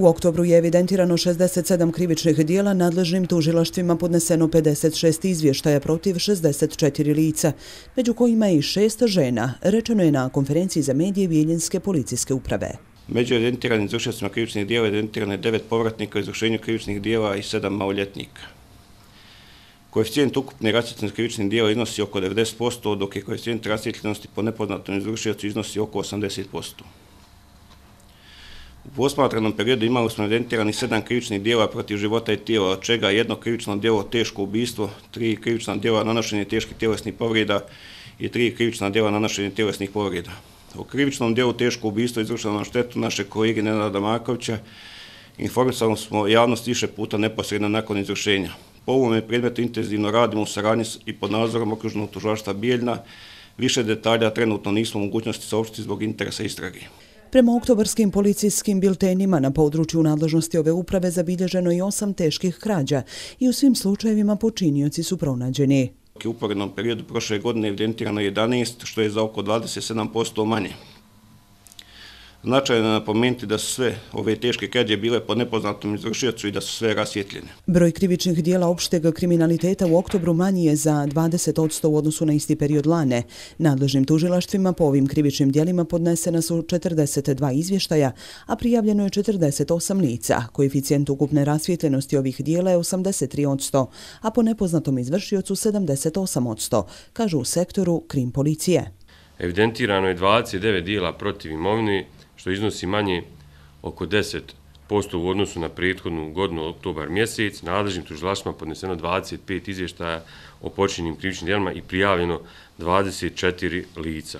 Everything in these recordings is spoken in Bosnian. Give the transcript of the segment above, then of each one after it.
U oktobru je evidentirano 67 krivičnih dijela, nadležnim tužilaštvima podneseno 56 izvještaja protiv 64 lica, među kojima i šest žena, rečeno je na konferenciji za medije Vijeljenske policijske uprave. Među evidentiranim izvršacima krivičnih dijela evidentirano je devet povratnika u izvršenju krivičnih dijela i sedam maloljetnika. Koeficijent ukupne rasvjetljenosti krivičnih dijela iznosi oko 90%, dok je koeficijent rasvjetljenosti po nepoznatom izvršiocu iznosi oko 80%. U posmatranom periodu imali smo evidentirani sedam krivičnih dijela protiv života i tijela, od čega jedno krivično dijelo teško ubistvo, tri krivična dijela nanošenje teških tjelesnih povreda i tri krivična dijela nanošenje tjelesnih povreda. U krivičnom dijelu teško ubistvo izvršeno na štetu naše kolege Nenada Markovića informisali smo javnost više puta neposredno nakon izvršenja. Po ovome predmetu intenzivno radimo u saradnji i pod nadzorom okružnog tužaštva Bijeljna. Više detalja trenutno nismo mogućnosti saopštiti zbog interesa istrage. Prema oktobarskim policijskim biltenima na području nadležnosti ove uprave zabilježeno i osam teških krađa i u svim slučajevima počinioci su pronađeni. U uporednom periodu prošle godine evidentirano 11, što je za oko 27% manje. Značajno je napomenuti da su sve ove teške krađe bile pod nepoznatom izvršiocu i da su sve rasvjetljene. Broj krivičnih dijela opšteg kriminaliteta u oktobru manji je za 20% u odnosu na isti period lane. Nadležnim tužilaštvima po ovim krivičnim dijelima podnesena su 42 izvještaja, a prijavljeno je 48 lica. Koeficijent ukupne rasvjetljenosti ovih dijela je 83%, a po nepoznatom izvršiocu 78%, kažu u sektoru Krim policije. Evidentirano je 29 dijela protiv imovini, što iznosi manje oko 10% u odnosu na prethodnu godinu oktobar mjesec, nadležnim tužilaštvama podneseno 25 izvještaja o počinjenim krivičnim djelima i prijavljeno 24 lica.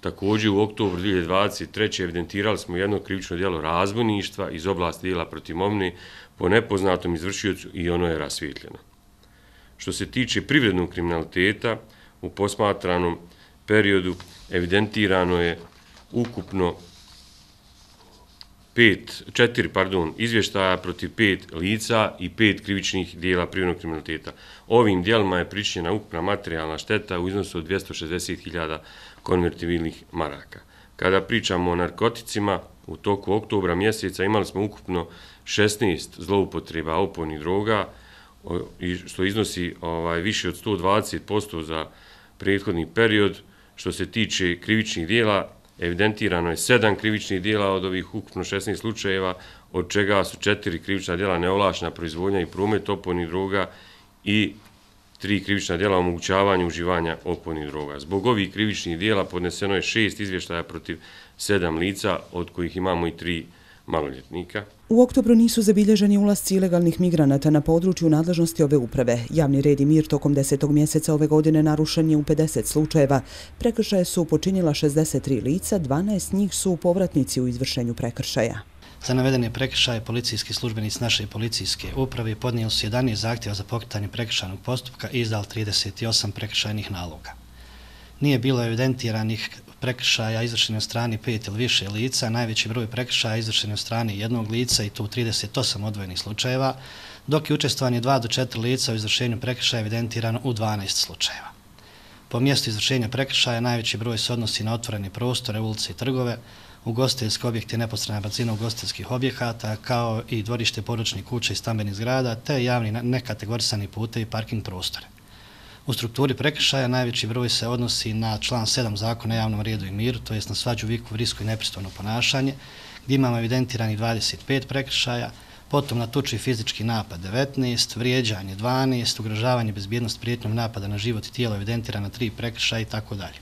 Također u oktobru 2023. evidentirali smo jedno krivično djelo razbojništva iz oblasti dijela protimovne po nepoznatom izvršiocu i ono je rasvjetljeno. Što se tiče privrednog kriminaliteta, u posmatranom periodu evidentirano je ukupno pet, četiri, pardon, izvještaja protiv pet lica i pet krivičnih dijela privrednog kriminaliteta. Ovim dijelima je pričinjena ukupna materijalna šteta u iznosu od 260.000 konvertibilnih maraka. Kada pričamo o narkoticima, u toku oktobra mjeseca imali smo ukupno 16 zloupotreba opojnih droga, što iznosi ovaj, više od 120% za prethodni period. Što se tiče krivičnih dijela, evidentirano je sedam krivičnih dijela od ovih ukupno 16 slučajeva, od čega su četiri krivična dijela neovlašna proizvodnja i promet opojnih droga i tri krivična dijela omogućavanja uživanja opojnih droga. Zbog ovih krivičnih dijela podneseno je šest izvještaja protiv sedam lica, od kojih imamo i tri maloljetnika. U oktobru nisu zabilježeni ulasci ilegalnih migranata na području nadležnosti ove uprave. Javni red i mir tokom desetog mjeseca ove godine narušen je u 50 slučajeva. Prekršaje su počinjila 63 lica, 12 njih su povratnici u izvršenju prekršaja. Za navedene prekršaje policijski službenici naše policijske uprave podnijeli su 11 zahtjeva za pokretanje prekršajnog postupka i izdali 38 prekršajnih naloga. Nije bilo evidentiranih prekršaja izvršene od strani pet ili više lica, najveći broj prekršaja izvršene od strani jednog lica i to u 38 odvojenih slučajeva, dok je učestvovanje 2 do 4 lica u izvršenju prekršaja evidentirano u 12 slučajeva. Po mjestu izvršenja prekršaja najveći broj se odnosi na otvorene prostore, ulice i trgove, ugostiteljske objekte neposredna bacina ugostiteljskih objekata, kao i dvorište poručnih kuća i stambenih zgrada, te javni nekategorisani pute i parking prostore. U strukturi prekršaja najveći broj se odnosi na član 7 zakona o javnom redu i miru, to jest na svađu viku, vrisko i nepristojno ponašanje, gdje imamo evidentirani 25 prekršaja, potom na tuči fizički napad 19, vrijeđanje 12, ugrožavanje bezbjednost prijetnjom napada na život i tijelo evidentirana 3 prekršaja i tako dalje.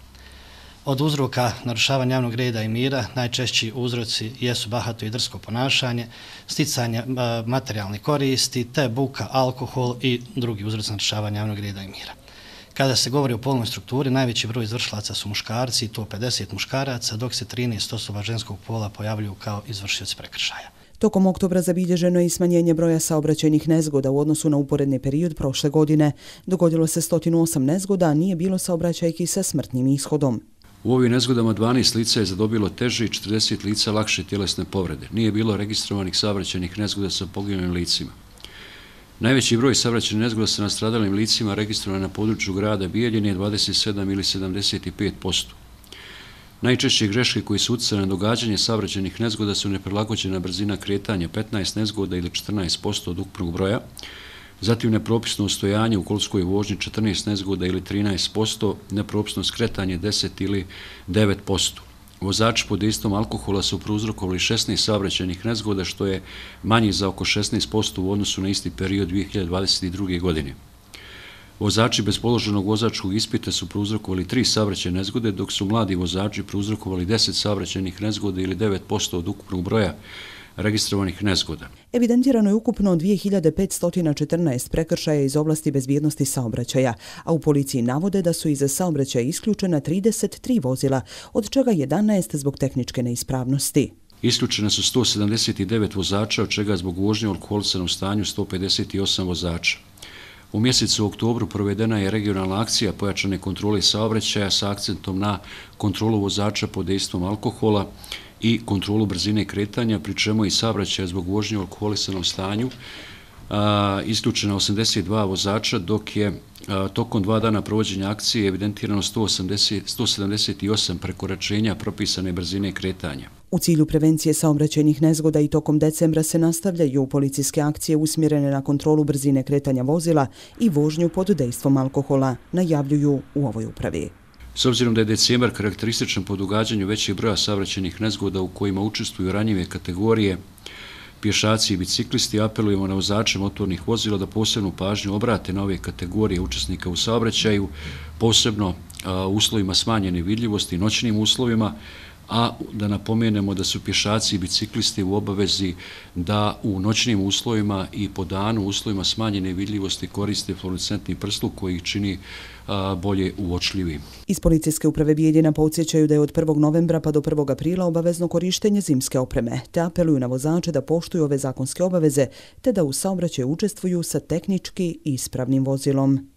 Od uzroka narušavanja javnog reda i mira najčešći uzroci jesu bahato i drsko ponašanje, sticanje materijalne koristi, te buka, alkohol i drugi uzroci narušavanja javnog reda i mira. Kada se govori o polnoj strukturi, najveći broj izvršilaca su muškarci, to 50 muškaraca, dok se 13 osoba ženskog pola pojavljuju kao izvršioci prekršaja. Tokom oktobra zabilježeno je i smanjenje broja saobraćenih nezgoda u odnosu na uporedni period prošle godine. Dogodilo se 108 nezgoda, a nije bilo saobraćajki sa smrtnim ishodom. U ovim nezgodama 12 lica je zadobilo teže i 40 lica lakše tjelesne povrede. Nije bilo registrovanih saobraćajnih nezgoda sa poginulim licima. Najveći broj savraćenih nezgoda sa nastradalim licima registrovan na području grada Bijeljine je 27 ili 75%. Najčešće greške koji su utjecali na događanje savraćenih nezgoda su neprilagođena brzina kretanja 15 nezgoda ili 14% od ukupnog broja, zatim nepropisno ustojanje u kolskoj vožnji 14 nezgoda ili 13%, nepropisno skretanje 10 ili 9%. Vozači pod istom alkohola su prouzrokovali 16 saobraćajnih nezgoda, što je manji za oko 16% u odnosu na isti period 2022. godine. Vozači bez položenog vozačkog ispita su prouzrokovali tri saobraćajne nezgode, dok su mladi vozači prouzrokovali 10 saobraćajnih nezgoda ili 9% od ukupnog broja registrovanih nezgoda. Evidentirano je ukupno 2514 prekršaja iz oblasti bezbjednosti saobraćaja, a u policiji navode da su iza saobraćaja isključena 33 vozila, od čega 11 zbog tehničke neispravnosti. Isključene su 179 vozača, od čega zbog vožnje u stanju 158 vozača. U mjesecu oktobru provedena je regionalna akcija pojačane kontrole saobraćaja sa akcentom na kontrolu vozača pod dejstvom alkohola i kontrolu brzine kretanja, pri čemu i sabraćaja zbog vožnje u alkoholisanom stanju isključena 82 vozača, dok je tokom dva dana provođenja akcije evidentirano 178 prekoračenja propisane brzine kretanja. U cilju prevencije saobraćajnih nezgoda i tokom decembra se nastavljaju policijske akcije usmjerene na kontrolu brzine kretanja vozila i vožnju pod dejstvom alkohola, najavljuju u ovoj upravi. S obzirom da je decembar karakterističan po događanju većeg broja savraćenih nezgoda u kojima učestvuju ranjive kategorije, pješaci i biciklisti apelujemo na vozače motornih vozila da posebnu pažnju obrate na ove kategorije učesnika u saobraćaju, posebno u uslovima smanjene vidljivosti, i noćnim uslovima, a da napomenemo da su pješaci i biciklisti u obavezi da u noćnim uslovima i po danu uslovima smanjene vidljivosti koriste fluorescentni prsluk koji ih čini bolje uočljivi. Iz policijske uprave Bijeljina podsjećaju da je od 1. novembra pa do 1. aprila obavezno korištenje zimske opreme, te apeluju na vozače da poštuju ove zakonske obaveze, te da u saobraćaju učestvuju sa tehnički ispravnim vozilom.